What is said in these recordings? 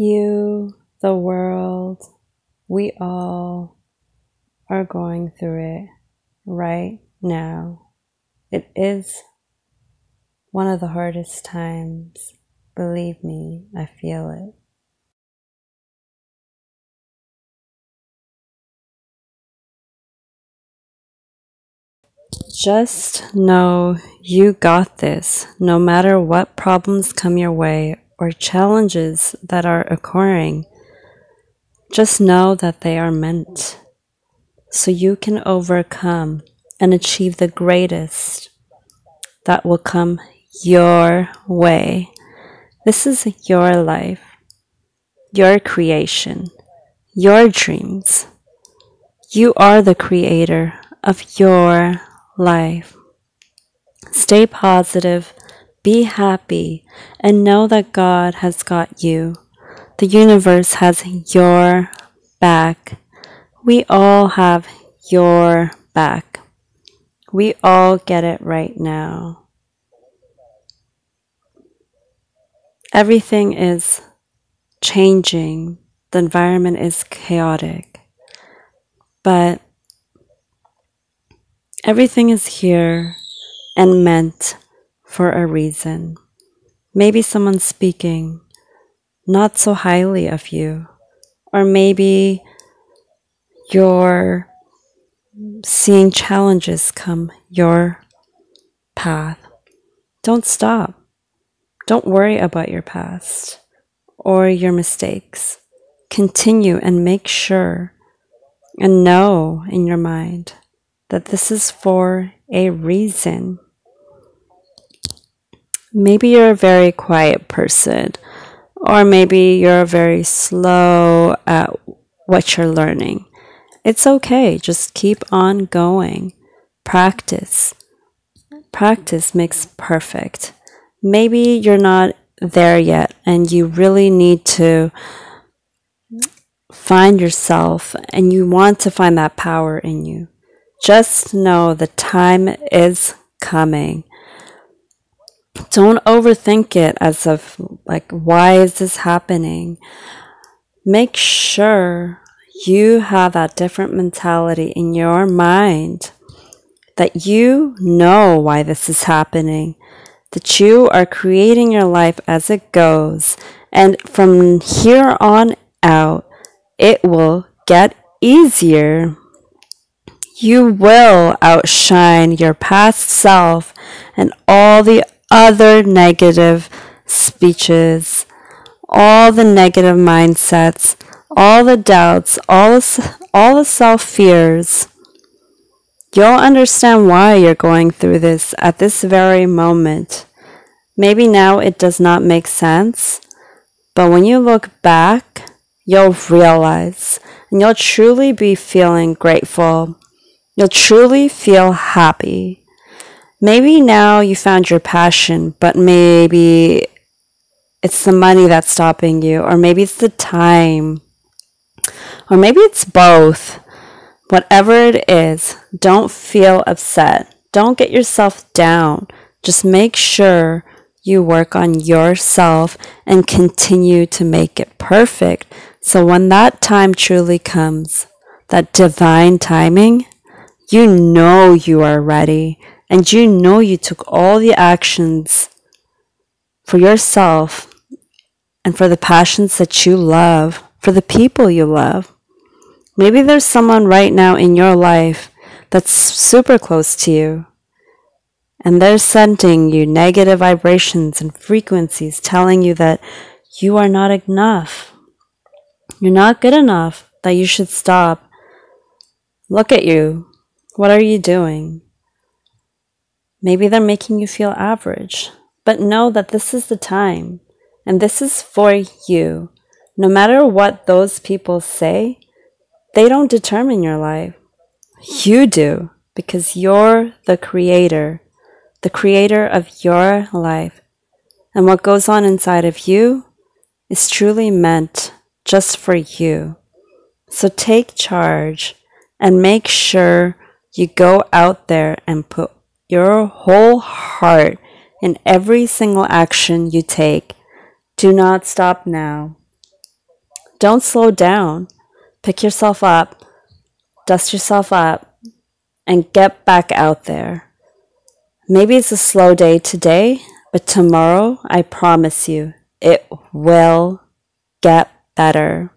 You, the world, we all are going through it right now. It is one of the hardest times. Believe me, I feel it. Just know you got this no matter what problems come your way or challenges that are occurring. Just know that they are meant so you can overcome and achieve the greatest that will come your way. This is your life, your creation, your dreams. You are the creator of your life. Stay positive, be happy, and know that God has got you. The universe has your back. We all have your back. We all get it right now. Everything is changing. The environment is chaotic. But everything is here and meant for a reason. Maybe someone's speaking not so highly of you, or maybe you're seeing challenges come your path. Don't stop. Don't worry about your past or your mistakes. Continue and make sure and know in your mind that this is for a reason. Maybe you're a very quiet person, or maybe you're very slow at what you're learning. It's okay, just keep on going. Practice. Practice makes perfect. Maybe you're not there yet and you really need to find yourself and you want to find that power in you. Just know the time is coming. Don't overthink it as of like, why is this happening? Make sure you have that different mentality in your mind that you know why this is happening, that you are creating your life as it goes, and from here on out, it will get easier. You will outshine your past self and all the other negative speeches, all the negative mindsets, all the doubts, all the, all the self fears. You'll understand why you're going through this at this very moment. Maybe now it does not make sense, but when you look back, you'll realize and you'll truly be feeling grateful You'll truly feel happy. Maybe now you found your passion, but maybe it's the money that's stopping you, or maybe it's the time, or maybe it's both. Whatever it is, don't feel upset. Don't get yourself down. Just make sure you work on yourself and continue to make it perfect. So when that time truly comes, that divine timing, you know you are ready and you know you took all the actions for yourself and for the passions that you love, for the people you love. Maybe there's someone right now in your life that's super close to you, and they're sending you negative vibrations and frequencies telling you that you are not enough. You're not good enough, that you should stop. Look at you. What are you doing? Maybe they're making you feel average, but know that this is the time and this is for you. No matter what those people say, they don't determine your life. You do because you're the creator, the creator of your life. And what goes on inside of you is truly meant just for you. So take charge and make sure you go out there and put your whole heart in every single action you take. Do not stop now. Don't slow down. Pick yourself up, dust yourself up, and get back out there. Maybe it's a slow day today, but tomorrow, I promise you, it will get better.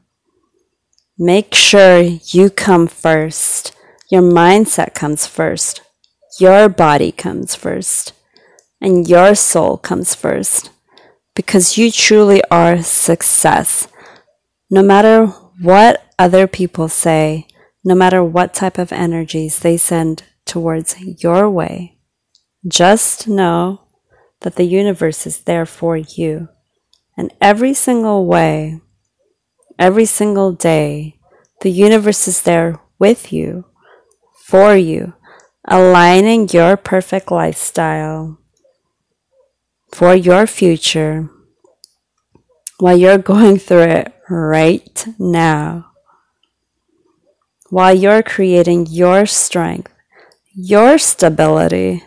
Make sure you come first. Your mindset comes first. Your body comes first. And your soul comes first. Because you truly are success. No matter what other people say, no matter what type of energies they send towards your way, just know that the universe is there for you. And every single way, every single day, the universe is there with you, for you, aligning your perfect lifestyle for your future while you're going through it right now. While you're creating your strength, your stability,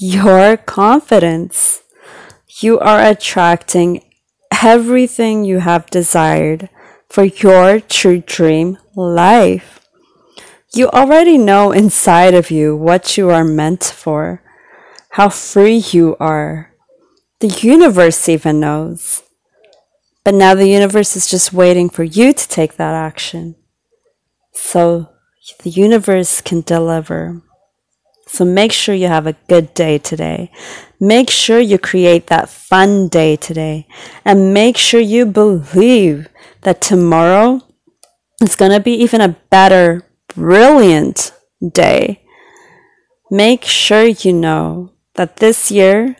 your confidence, you are attracting everything you have desired for your true dream life. You already know inside of you what you are meant for, how free you are. The universe even knows. But now the universe is just waiting for you to take that action. So the universe can deliver. So make sure you have a good day today. Make sure you create that fun day today. And make sure you believe that tomorrow is going to be even a better, brilliant day. Make sure you know that this year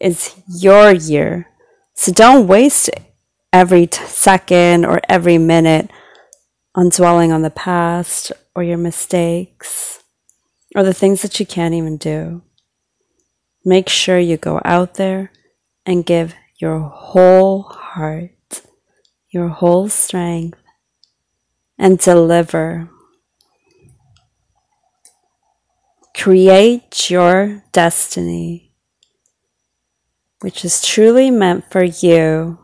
is your year. So don't waste every second or every minute on dwelling on the past or your mistakes or the things that you can't even do. Make sure you go out there and give your whole heart, your whole strength, and deliver. Create your destiny, which is truly meant for you,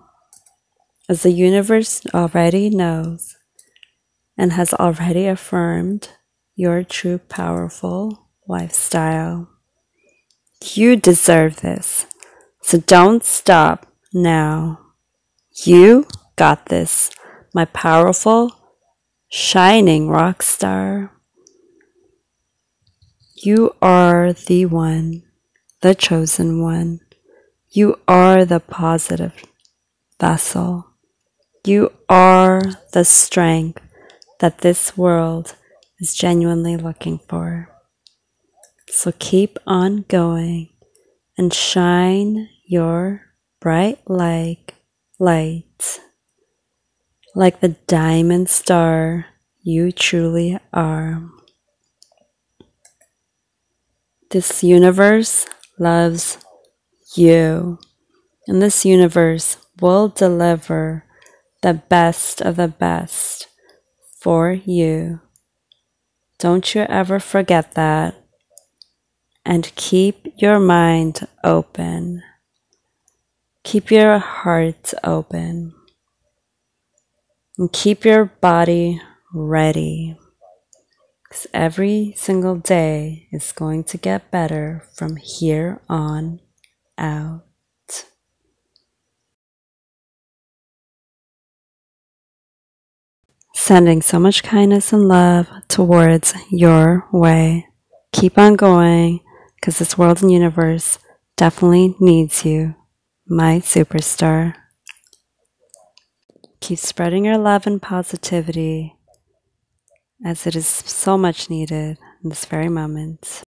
as the universe already knows and has already affirmed your true powerful lifestyle. You deserve this. So don't stop now. You got this, my powerful, shining rock star. You are the one, the chosen one. You are the positive vessel. You are the strength that this world is genuinely looking for. So keep on going and shine your bright like light like the diamond star you truly are. This universe loves you, and this universe will deliver the best of the best for you. Don't you ever forget that. And keep your mind open. Keep your heart open. And keep your body ready. Because every single day is going to get better from here on out. Sending so much kindness and love towards your way. Keep on going because this world and universe definitely needs you, my superstar. Keep spreading your love and positivity as it is so much needed in this very moment.